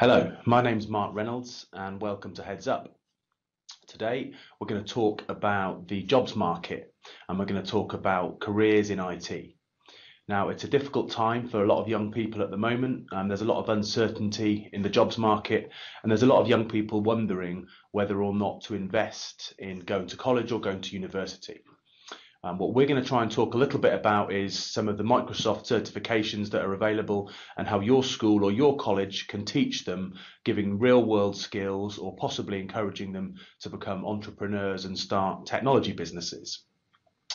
Hello, my name's Mark Reynolds and welcome to Heads Up. Today we're going to talk about the jobs market and we're going to talk about careers in IT. Now it's a difficult time for a lot of young people at the moment and there's a lot of uncertainty in the jobs market and there's a lot of young people wondering whether or not to invest in going to college or going to university. Um, what we're going to try and talk a little bit about is some of the Microsoft certifications that are available and how your school or your college can teach them, giving real world skills or possibly encouraging them to become entrepreneurs and start technology businesses.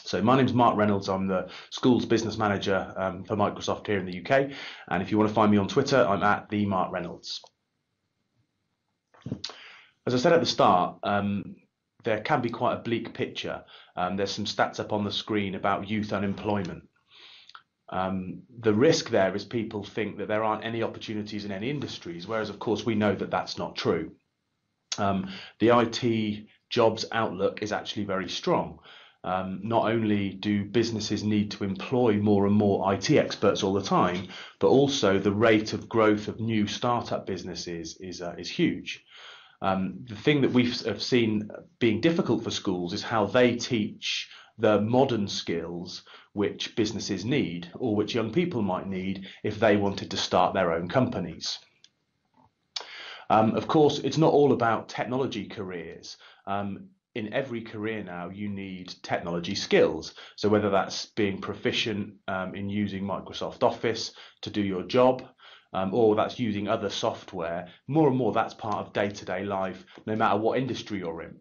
So my name's Mark Reynolds. I'm the school's business manager um, for Microsoft here in the UK. And if you want to find me on Twitter, I'm at the Mark Reynolds. As I said at the start, um, there can be quite a bleak picture. Um, there's some stats up on the screen about youth unemployment. Um, the risk there is people think that there aren't any opportunities in any industries, whereas of course we know that that's not true. Um, the IT jobs outlook is actually very strong. Um, not only do businesses need to employ more and more IT experts all the time, but also the rate of growth of new startup businesses is uh, is huge. Um, the thing that we have seen being difficult for schools is how they teach the modern skills which businesses need or which young people might need if they wanted to start their own companies. Um, of course, it's not all about technology careers. Um, in every career now, you need technology skills. So whether that's being proficient um, in using Microsoft Office to do your job, um, or that's using other software, more and more that's part of day-to-day life, no matter what industry you're in.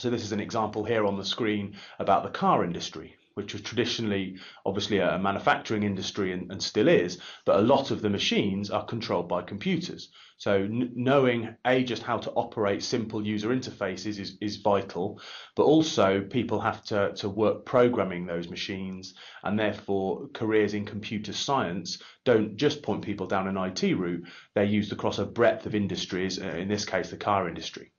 So this is an example here on the screen about the car industry, which was traditionally obviously a manufacturing industry and, and still is, but a lot of the machines are controlled by computers. So knowing a just how to operate simple user interfaces is, is vital, but also people have to, to work programming those machines, and therefore careers in computer science don't just point people down an IT route; they're used across a breadth of industries. Uh, in this case, the car industry.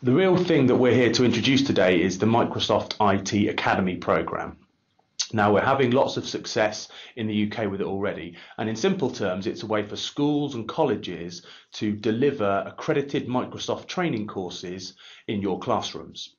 The real thing that we're here to introduce today is the Microsoft IT Academy program. Now we're having lots of success in the UK with it already, and in simple terms, it's a way for schools and colleges to deliver accredited Microsoft training courses in your classrooms.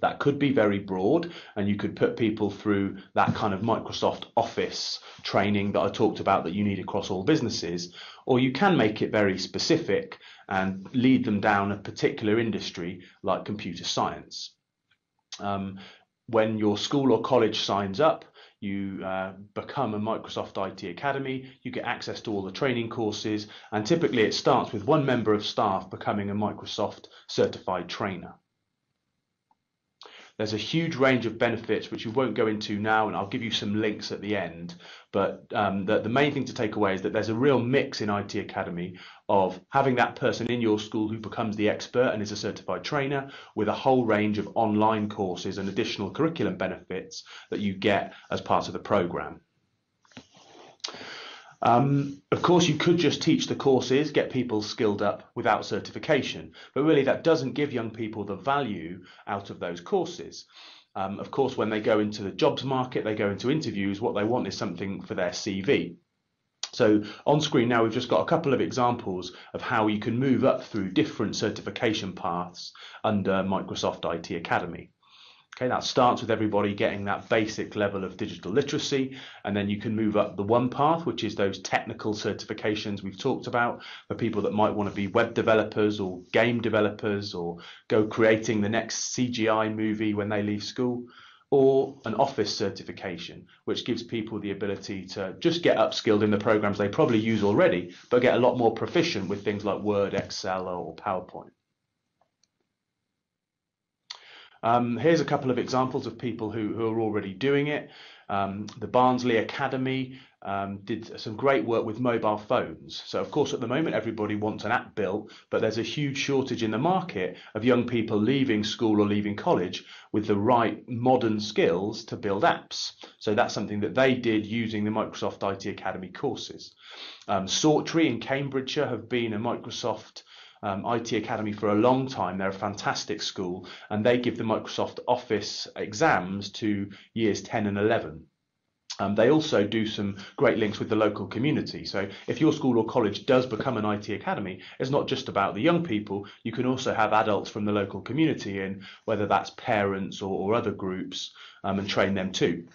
That could be very broad, and you could put people through that kind of Microsoft Office training that I talked about that you need across all businesses, or you can make it very specific and lead them down a particular industry like computer science. Um, when your school or college signs up, you uh, become a Microsoft IT Academy, you get access to all the training courses, and typically it starts with one member of staff becoming a Microsoft certified trainer. There's a huge range of benefits which we won't go into now, and I'll give you some links at the end. But um, the, the main thing to take away is that there's a real mix in IT Academy of having that person in your school who becomes the expert and is a certified trainer with a whole range of online courses and additional curriculum benefits that you get as part of the program. Um, of course, you could just teach the courses, get people skilled up without certification, but really that doesn't give young people the value out of those courses. Um, of course, when they go into the jobs market, they go into interviews, what they want is something for their CV. So on screen now, we've just got a couple of examples of how you can move up through different certification paths under Microsoft IT Academy. Okay, that starts with everybody getting that basic level of digital literacy, and then you can move up the one path, which is those technical certifications we've talked about for people that might want to be web developers or game developers or go creating the next CGI movie when they leave school, or an office certification, which gives people the ability to just get upskilled in the programs they probably use already, but get a lot more proficient with things like Word, Excel, or PowerPoint. Um, here's a couple of examples of people who, who are already doing it. Um, the Barnsley Academy um, did some great work with mobile phones. So, of course, at the moment, everybody wants an app built, but there's a huge shortage in the market of young people leaving school or leaving college with the right modern skills to build apps. So, that's something that they did using the Microsoft IT Academy courses. Um, in Cambridgeshire have been a Microsoft um, IT Academy for a long time. They're a fantastic school, and they give the Microsoft Office exams to years 10 and 11. Um, they also do some great links with the local community. So if your school or college does become an IT academy, it's not just about the young people. You can also have adults from the local community in, whether that's parents or, or other groups, um, and train them too.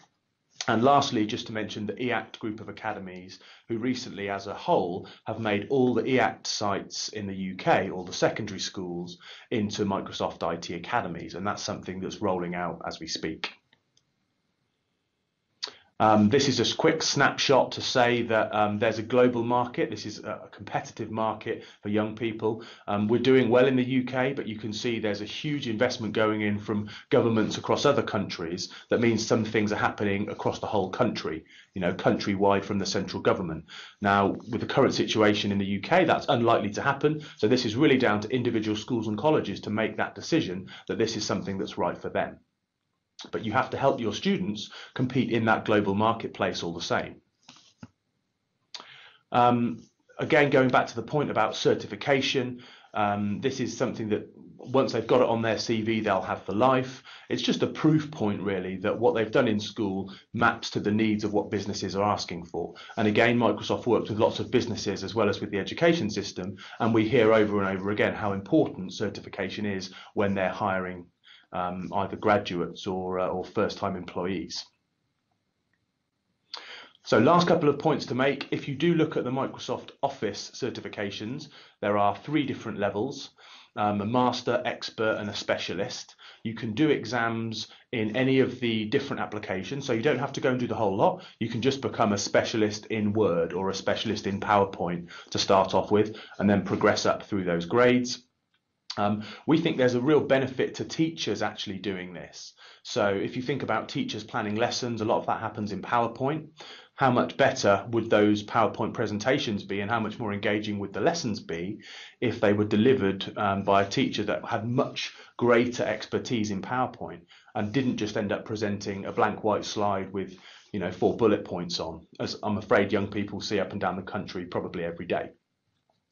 And lastly, just to mention the EACT group of academies, who recently, as a whole, have made all the EACT sites in the UK, all the secondary schools, into Microsoft IT academies. And that's something that's rolling out as we speak. Um, this is a quick snapshot to say that um, there's a global market. This is a competitive market for young people. Um, we're doing well in the UK, but you can see there's a huge investment going in from governments across other countries. That means some things are happening across the whole country, you know, countrywide from the central government. Now, with the current situation in the UK, that's unlikely to happen. So this is really down to individual schools and colleges to make that decision that this is something that's right for them but you have to help your students compete in that global marketplace all the same. Um, again, going back to the point about certification, um, this is something that once they've got it on their CV, they'll have for life. It's just a proof point, really, that what they've done in school maps to the needs of what businesses are asking for. And again, Microsoft works with lots of businesses as well as with the education system. And we hear over and over again how important certification is when they're hiring um, either graduates or, uh, or first-time employees. So last couple of points to make. If you do look at the Microsoft Office certifications, there are three different levels, um, a master, expert and a specialist. You can do exams in any of the different applications, so you don't have to go and do the whole lot. You can just become a specialist in Word or a specialist in PowerPoint to start off with and then progress up through those grades. Um, we think there's a real benefit to teachers actually doing this. So if you think about teachers planning lessons, a lot of that happens in PowerPoint. How much better would those PowerPoint presentations be and how much more engaging would the lessons be if they were delivered um, by a teacher that had much greater expertise in PowerPoint and didn't just end up presenting a blank white slide with you know four bullet points on, as I'm afraid young people see up and down the country probably every day.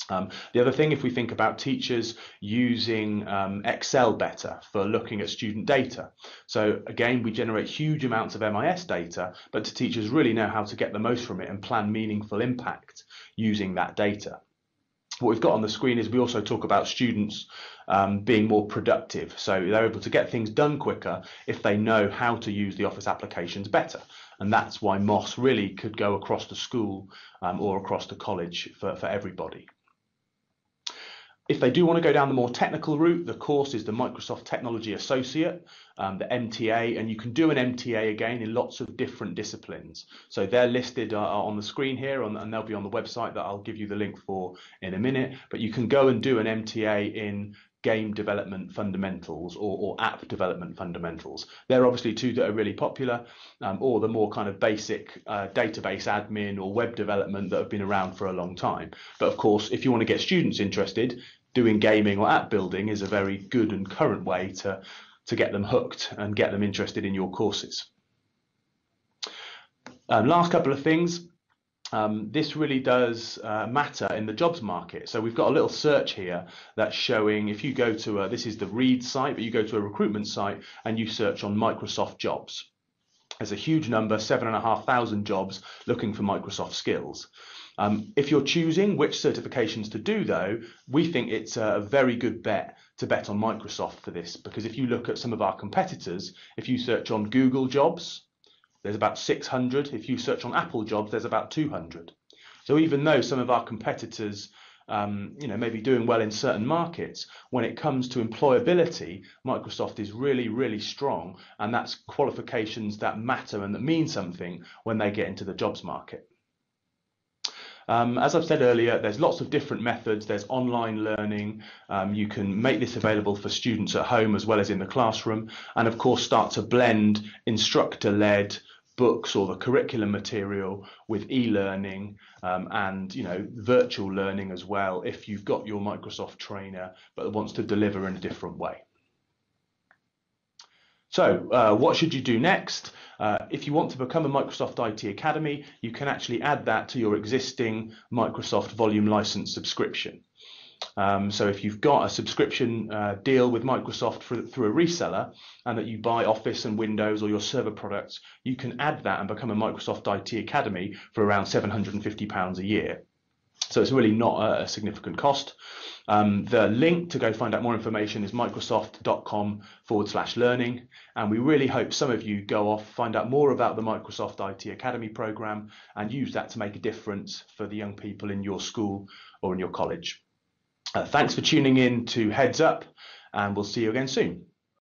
Um, the other thing, if we think about teachers using um, Excel better for looking at student data. So again, we generate huge amounts of MIS data, but do teachers really know how to get the most from it and plan meaningful impact using that data. What we've got on the screen is we also talk about students um, being more productive. So they're able to get things done quicker if they know how to use the Office applications better. And that's why MOS really could go across the school um, or across the college for, for everybody. If they do want to go down the more technical route, the course is the Microsoft Technology Associate, um, the MTA, and you can do an MTA again in lots of different disciplines. So they're listed uh, on the screen here, on, and they'll be on the website that I'll give you the link for in a minute. But you can go and do an MTA in game development fundamentals or, or, app development fundamentals. They're obviously two that are really popular, um, or the more kind of basic uh, database admin or web development that have been around for a long time. But of course, if you want to get students interested, doing gaming or app building is a very good and current way to, to get them hooked and get them interested in your courses. Um, last couple of things. Um, this really does uh, matter in the jobs market. So we've got a little search here that's showing if you go to a, this is the Reed site, but you go to a recruitment site and you search on Microsoft jobs. There's a huge number, seven and a half thousand jobs looking for Microsoft skills. Um, if you're choosing which certifications to do, though, we think it's a very good bet to bet on Microsoft for this because if you look at some of our competitors, if you search on Google jobs, there's about 600. If you search on Apple jobs, there's about 200. So even though some of our competitors um, you know, maybe doing well in certain markets, when it comes to employability, Microsoft is really, really strong, and that's qualifications that matter and that mean something when they get into the jobs market. Um, as I've said earlier, there's lots of different methods. There's online learning. Um, you can make this available for students at home as well as in the classroom. And of course, start to blend instructor-led books or the curriculum material with e-learning um, and you know virtual learning as well if you've got your Microsoft trainer but wants to deliver in a different way. So uh, what should you do next? Uh, if you want to become a Microsoft IT Academy, you can actually add that to your existing Microsoft Volume License subscription. Um, so if you've got a subscription uh, deal with Microsoft for, through a reseller and that you buy Office and Windows or your server products, you can add that and become a Microsoft IT Academy for around £750 a year. So it's really not a, significant cost. Um, the link to go find out more information is microsoft.com forward slash learning. And we really hope some of you go off, find out more about the Microsoft IT Academy program and use that to make a difference for the young people in your school or in your college. Uh, thanks for tuning in to Heads Up and we'll see you again soon.